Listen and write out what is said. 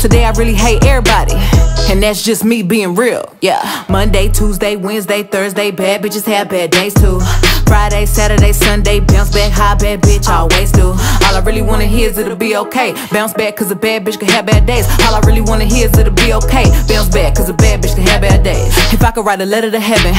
Today I really hate everybody. And that's just me being real, yeah. Monday, Tuesday, Wednesday, Thursday, bad bitches have bad days too. Friday, Saturday, Sunday, bounce back, high bad bitch, always do. All I really wanna hear is it'll be okay. Bounce back, cause a bad bitch can have bad days. All I really wanna hear is it'll be okay. Bounce back, cause a bad bitch can have bad days. If I could write a letter to heaven,